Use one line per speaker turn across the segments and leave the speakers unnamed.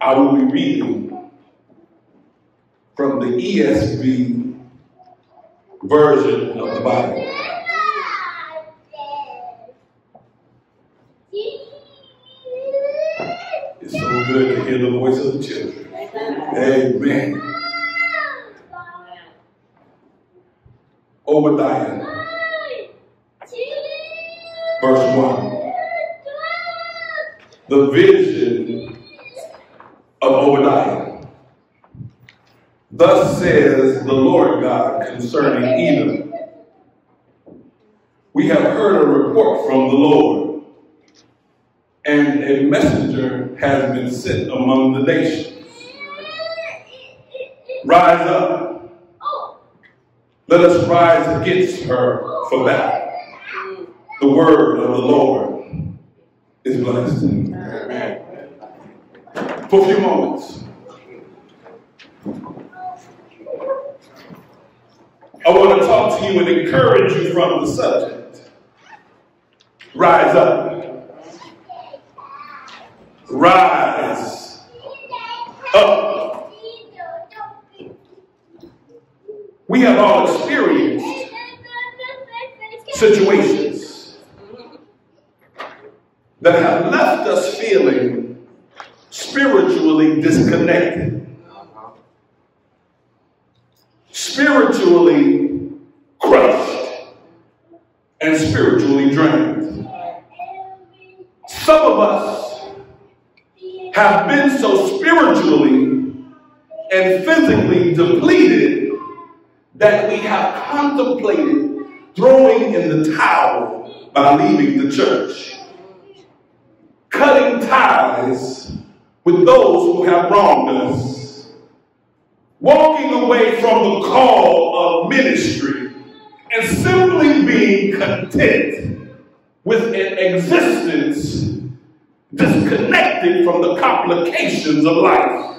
I will be reading from the ESV version of the Bible. It's so good to hear the voice of the children. Amen. Obadiah, verse 1. The vision of Obadiah. Thus says the Lord God concerning Edom. We have heard a report from the Lord, and a messenger has been sent among the nations. Rise up. Let us rise against her for battle. The word of the Lord is blessed. Amen. For a few moments, I want to talk to you and encourage you from the subject. Rise up. Rise up. We have all experienced situations that have left us feeling spiritually disconnected, spiritually crushed, and spiritually drained. Some of us have been so spiritually and physically depleted that we have contemplated throwing in the towel by leaving the church, cutting ties with those who have wronged us, walking away from the call of ministry, and simply being content with an existence disconnected from the complications of life.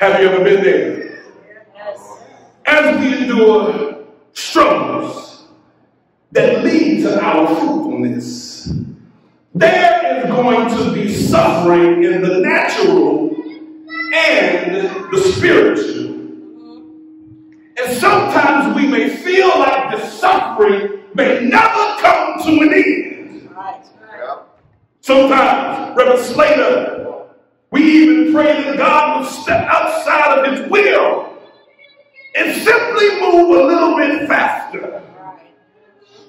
Have you ever been there? As we endure struggles that lead to our fruitfulness, there is going to be suffering in the natural and the spiritual. And sometimes we may feel like the suffering may never come to an end. Sometimes, Reverend Slater, we even pray that God would step outside of his will and simply move a little bit faster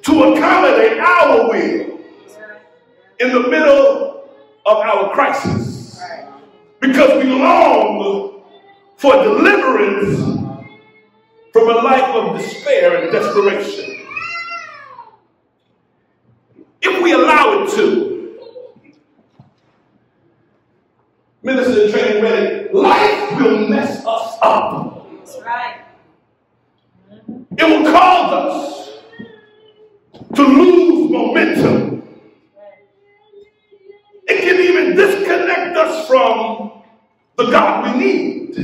to accommodate our will in the middle of our crisis. Because we long for deliverance from a life of despair and desperation. If we allow it to, Minister Training life will mess us up.
That's right.
It will cause us to lose momentum. It can even disconnect us from the God we need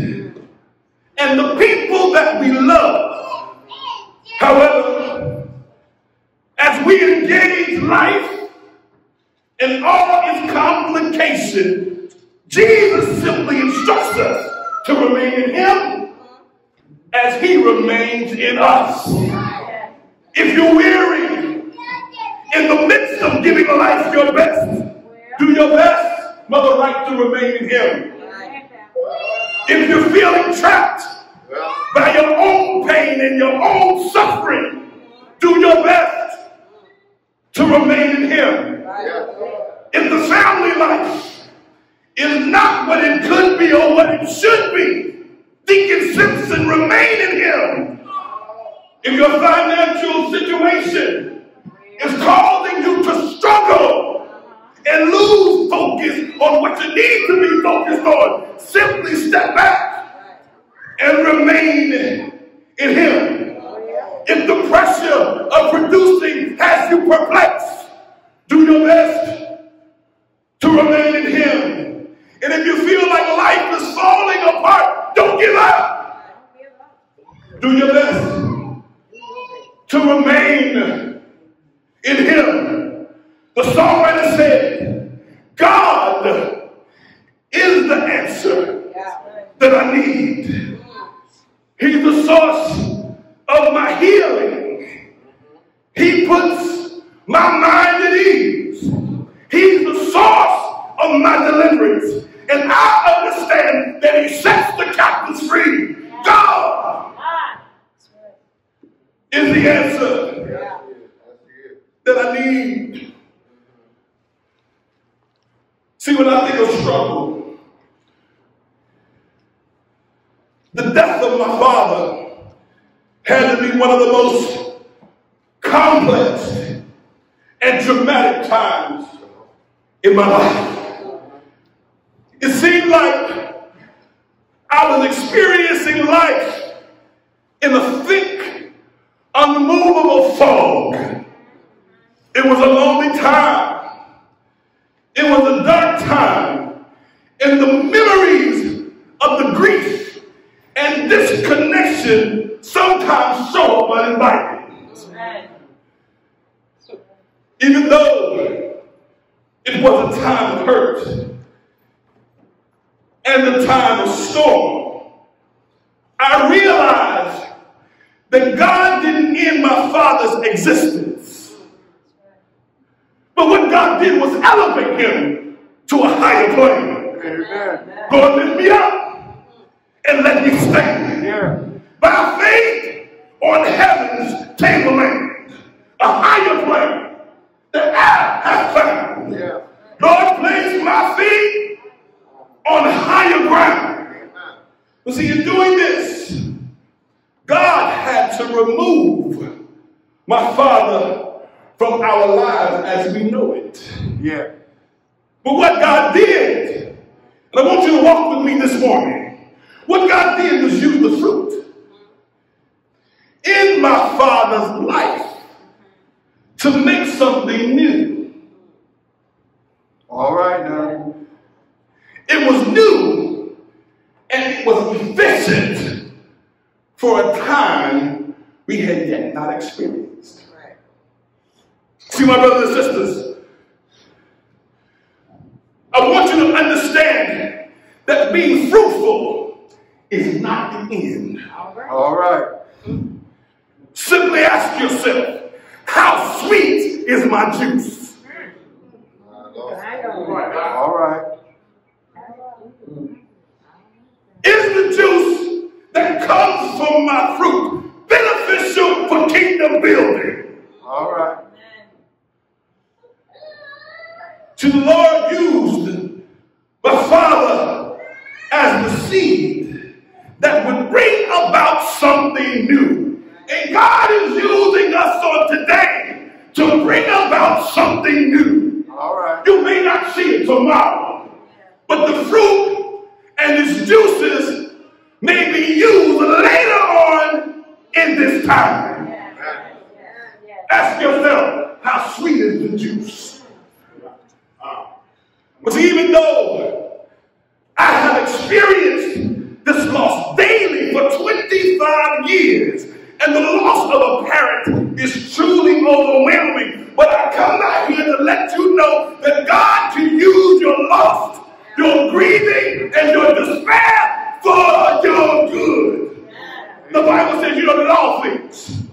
and the people that we love. However, as we engage life in all its complication, Jesus simply instructs us to remain in Him as He remains in us. If you're weary in the midst of giving life your best, do your best, Mother Right, to remain in Him. If you're feeling trapped by your own pain and your own suffering, do your best to remain in Him. If the family life is not what it could be or what it should be, Deacon Simpson, remain in Him. If your financial situation is causing you to struggle and lose focus on what you need to be focused on, simply step back and remain in Him. If the pressure of producing has you perplexed, do your best to remain in Him. And if you feel like life is falling apart, don't give up. Do your best to remain in Him. The songwriter said, God is the answer that I need. He's the source of my healing. He puts my mind at ease. He's the source of my deliverance. And I understand that He sets the captives free. God is the answer that I need. See, when I think of struggle, the death of my father had to be one of the most complex and dramatic times in my life. It seemed like I was experiencing life in a thick, unmovable fog. It was a lonely time. It was a dark time. And the memories of the grief and disconnection sometimes show up uninvited. Even though it was a time of hurt and a time of storm, I realized that God didn't end my father's existence. But what God did was elevate him to a higher plane. Amen. Lord, lift me up and let me stand. Yeah. By faith on heaven's tableland, a higher plane that I have found. Yeah. Lord, place my feet on higher ground. But see, in doing this, God had to remove my father from our lives as we know it. Yeah. But what God did, and I want you to walk with me this morning, what God did was use the fruit in my father's life to make something new.
All right now.
It was new and it was efficient for a time we had yet not experienced. My brothers and sisters, I want you to understand that being fruitful is not the end.
All right. All right.
Simply ask yourself, how sweet is my juice?
All right.
Is the juice that comes from my fruit beneficial for kingdom building?
All right.
To the Lord used my father as the seed that would bring about something new. And God is using us on today to bring about something new.
All right.
You may not see it tomorrow, but the fruit and its juices may be used later on in this time. Ask yourself, how sweet is the juice? But even though I have experienced this loss daily for 25 years, and the loss of a parent is truly overwhelming. But I come out here to let you know that God can use your loss, your grieving, and your despair for your good. The Bible says, you know, that all things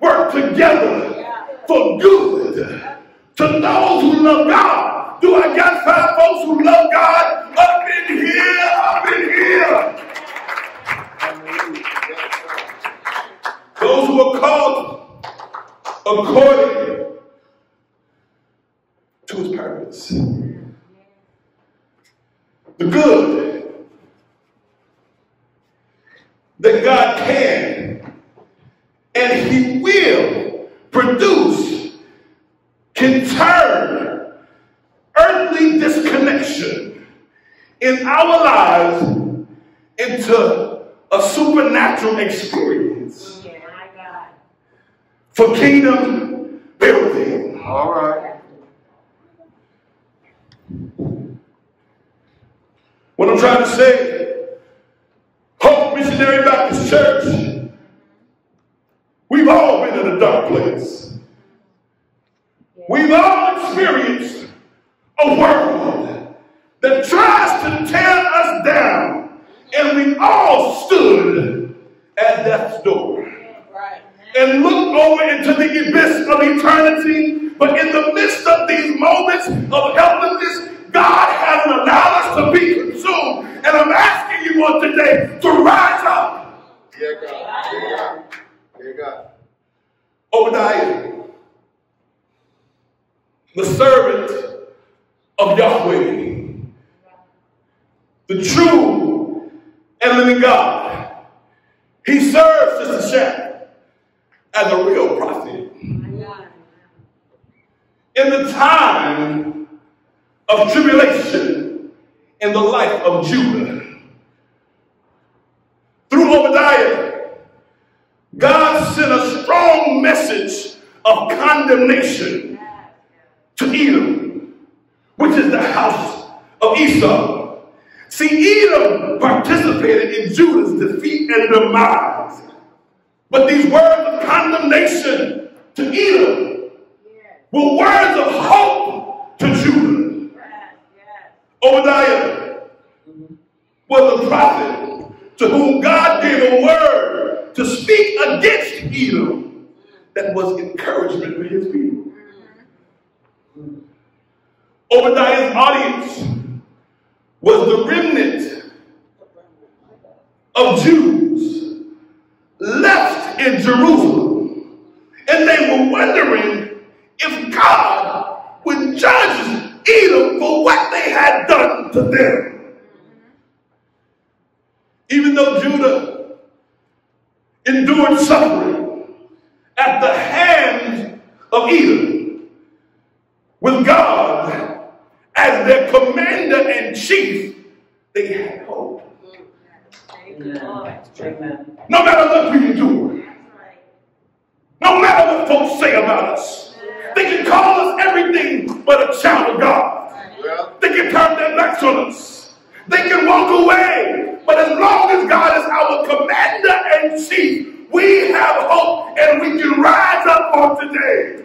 work together for good to those who love God. Do I got five folks who love God up in here, up in here? Those who are called according to his purpose. The good that God can and he will produce can turn earthly disconnection in our lives into a supernatural experience for kingdom building.
All right.
What I'm trying to say, Hope Missionary Baptist Church in a dark place. We've all experienced a world that tries to tear us down, and we all stood at death's door and looked over into the abyss of eternity. But in the midst of these moments of helplessness, God hasn't allowed us to be consumed. And I'm asking you on today to rise up.
Yeah, God. Yeah, God. Yeah, God.
Obadiah, the servant of Yahweh, the true and living God. He serves as a shepherd, as a real prophet. In the time of tribulation in the life of Judah, through Obadiah, God sent a strong message of condemnation to Edom, which is the house of Esau. See, Edom participated in Judah's defeat and demise. But these words of condemnation to Edom were words of hope to Judah. Obadiah was a prophet to whom God gave a word to speak against Edom that was encouragement for his people. Obadiah's audience was the remnant of Jews left in Jerusalem. And they were wondering if God would judge Edom for what they had done to them. Even though Judah endured suffering at the hands of Edom, with God as their commander in chief, they had hope.
Amen.
No matter what we endure, no matter what folks say about us, they can call us everything but a child of God. They can turn their backs on us. They can walk away. But as long as God is our commander in chief, we have hope and we can rise up on today.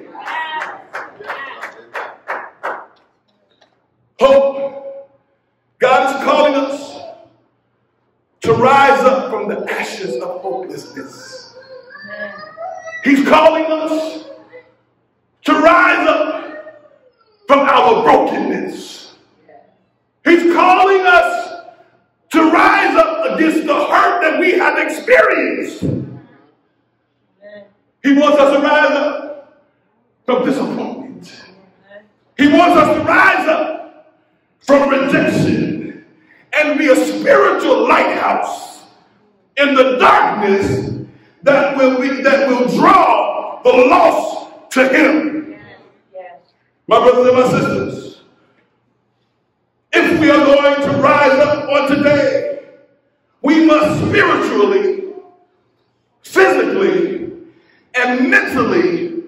Hope. God is calling us to rise up from the ashes of hopelessness. He's calling us to rise up from our brokenness. He's calling us to rise up against the hurt that we have experienced. He wants us to rise up from disappointment. He wants us to rise up from rejection and be a spiritual lighthouse in the darkness that will be, that will draw the lost to him. My brothers and my sisters, if we are going to rise up on today, we must spiritually, physically, and mentally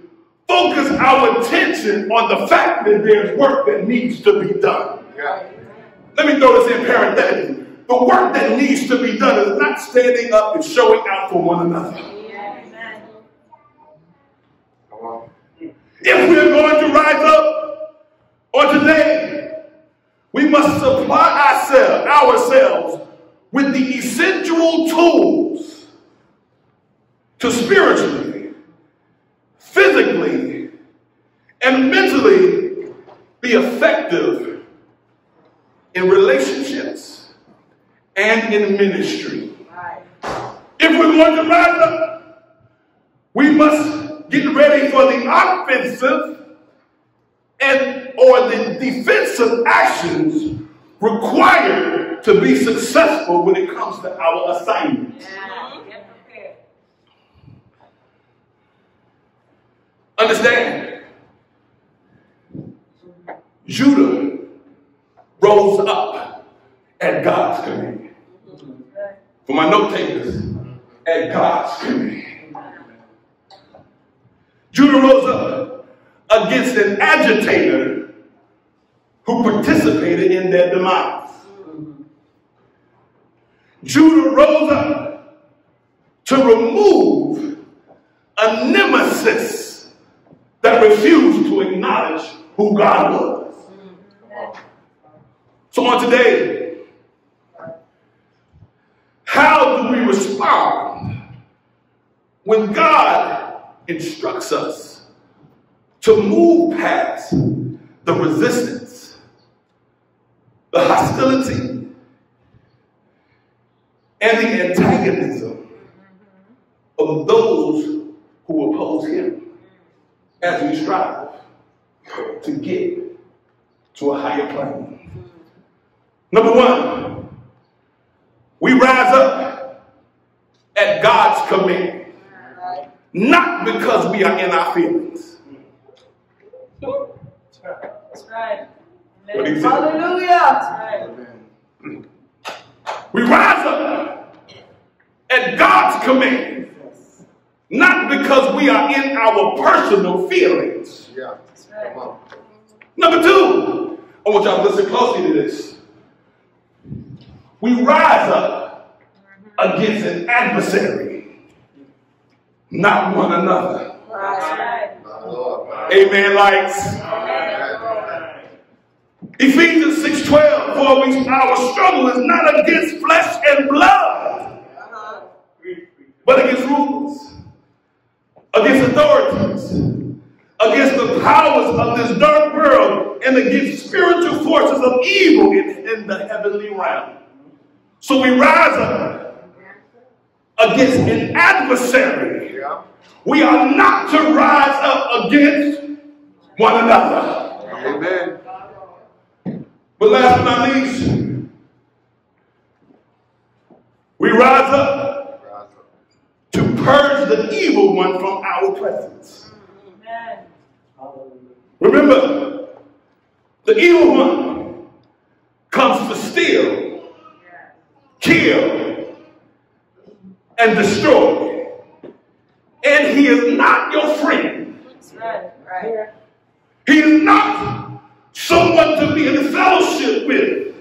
focus our attention on the fact that there's work that needs to be done. Let me throw this in parenthetically. The work that needs to be done is not standing up and showing out for one another. If we're going to rise up on today, we must supply ourselves, ourselves with the essential tools to spiritually, physically, and mentally be effective in relationships and in ministry. If we're going to rise up, we must get ready for the offensive and or the defensive actions required to be successful when it comes to our assignment. Understand? Judah rose up at God's command. For my note takers, at God's command. Judah rose up against an agitator who participated in their demise. Judah rose up to remove a nemesis that refused to acknowledge who God was. So on today, how do we respond when God instructs us to move past the resistance, the hostility, and the antagonism of those who oppose him as we strive to get to a higher plane. Number one, we rise up at God's command, not because we are in our feelings.
That's right.
What do you?
Hallelujah. That's right.
We rise up at God's command, not because we are in our personal feelings.
Yeah.
That's right.
Number two, I want y'all to listen closely to this. We rise up against an adversary, not one another.
Right.
Amen, lights. Ephesians 6:12, for we our struggle is not against flesh and blood, but against rulers, against authorities, against the powers of this dark world, and against spiritual forces of evil in, in the heavenly realm. So we rise up against an adversary. We are not to rise up against one another.
Amen.
But last but not least, we rise up to purge the evil one from our presence.
Amen.
Remember, the evil one comes to steal, kill, and destroy. And he is not your friend.
Right. Right.
He is not someone to be in fellowship with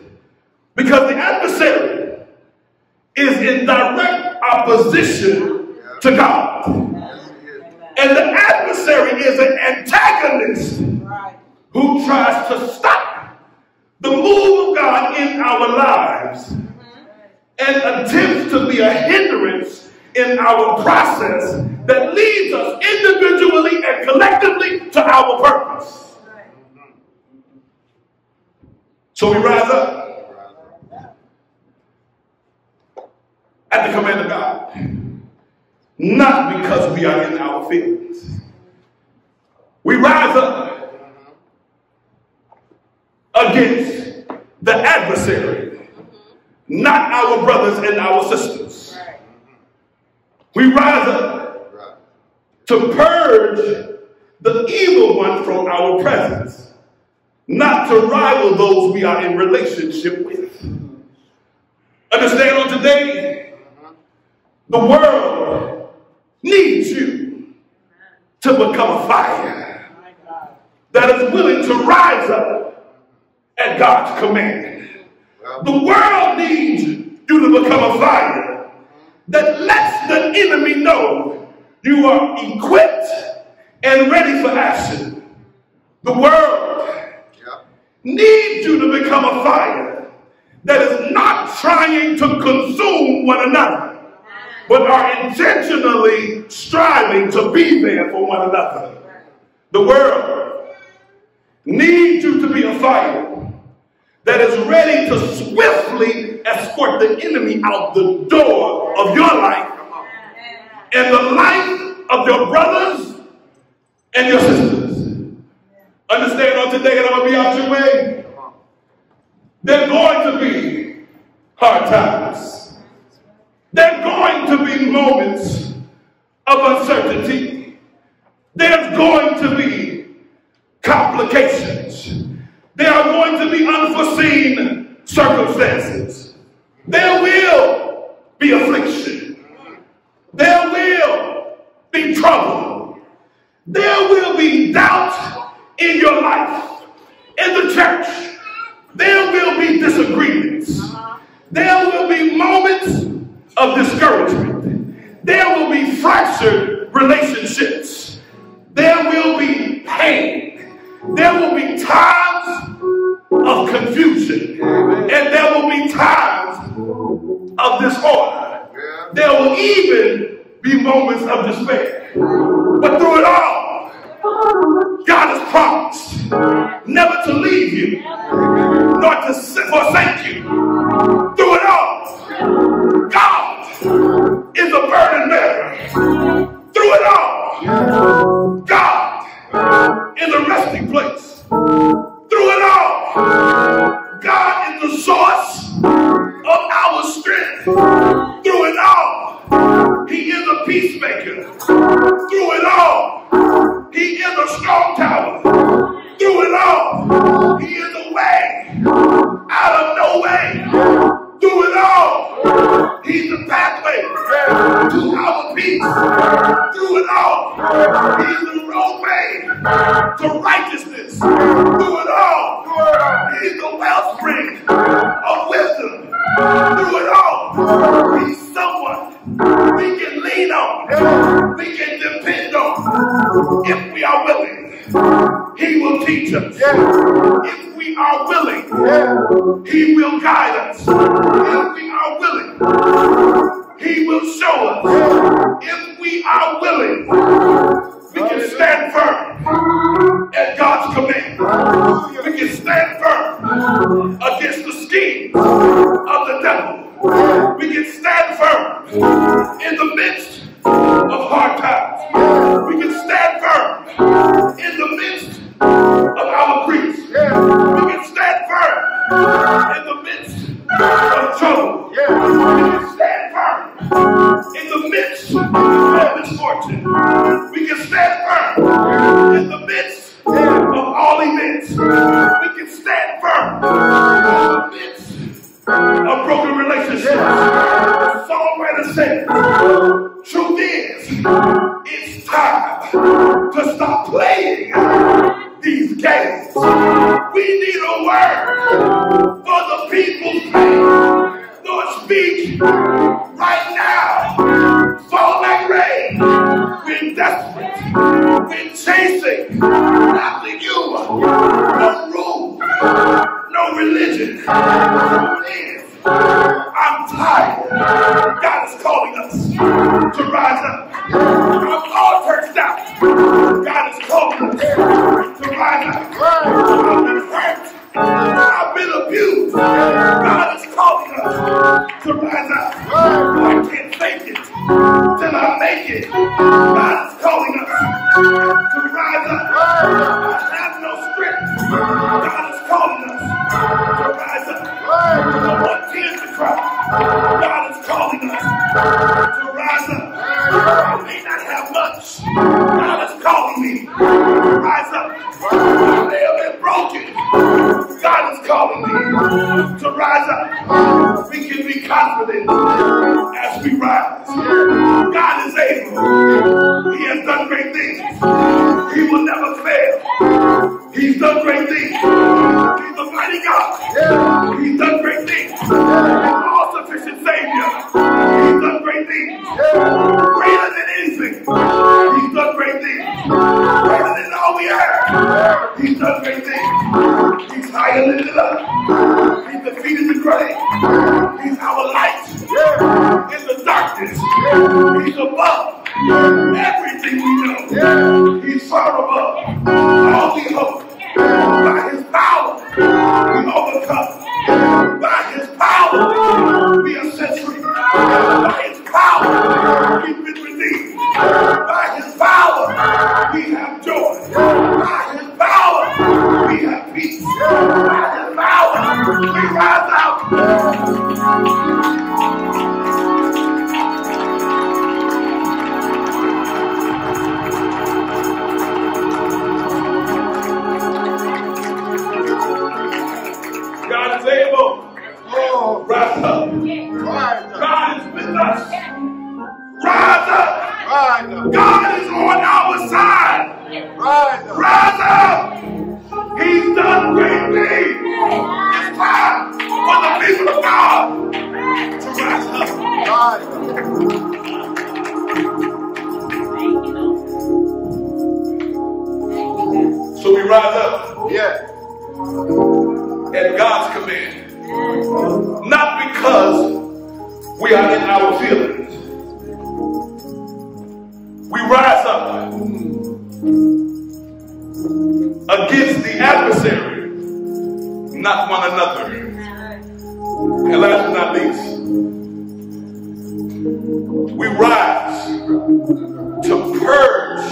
because the adversary is in direct opposition to God.
Yes, he is.
And the adversary is an antagonist who tries to stop the move of God in our lives and attempts to be a hindrance in our process that leads us individually and collectively to our purpose. So we rise up at the command of God, not because we are in our feelings. We rise up against the adversary, not our brothers and our sisters. We rise up to purge the evil one from our presence, not to rival those we are in relationship with. Understand on today, the world needs you to become a fire that is willing to rise up at God's command. The world needs you to become a fire that lets the enemy know you are equipped and ready for action. The world needs you to become a fire that is not trying to consume one another, but are intentionally striving to be there for one another. The world needs you to be a fire that is ready to swiftly escort the enemy out the door of your life and the life of your brothers and your sisters. Understand on today, and I'm going to be out your way. Are going to be hard times. There are going to be moments of uncertainty. There's going to be complications. There are going to be unforeseen circumstances. There will be affliction. There will be trouble. There will be doubt in your life, in the church. There will be disagreements. There will be moments of discouragement. There will be fractured relationships. There will be pain. There will be time disorder. There will even be moments of despair. But through it all, God has promised never to leave you, nor to forsake you. Through it all, God is a burden bearer. Through it all, God is a resting place. Through it all, Through it all, he is a peacemaker. Through it all, he is a strong tower. Through it all, he is a way God is calling us to rise up. things. He's a mighty God. Yeah. He's done great things. Yeah. All sufficient Savior. He's done great things. Yeah. Greater than anything. He's done great things. Greater than all we have. He's done great things. He's higher than the love. He's defeated the grave. He's our light yeah. in the darkness. Yeah. He's above everything we know. Yeah. He's far above all we hope. And last but not least, we rise to purge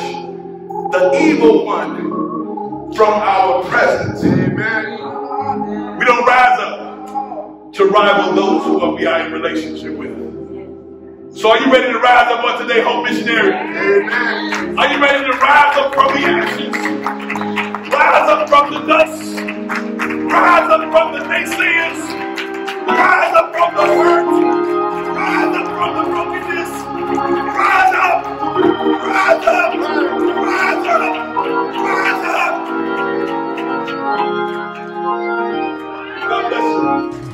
the evil one from our presence.
Amen.
We don't rise up to rival those who we are in relationship with. So are you ready to rise up on today, Hope Missionary?
Amen.
Are you ready to rise up from the ashes? Rise up from the dust. Rise Rise up from the hurt. Rise up from the brokenness. Rise up. Rise up. Rise up. Rise up. God you.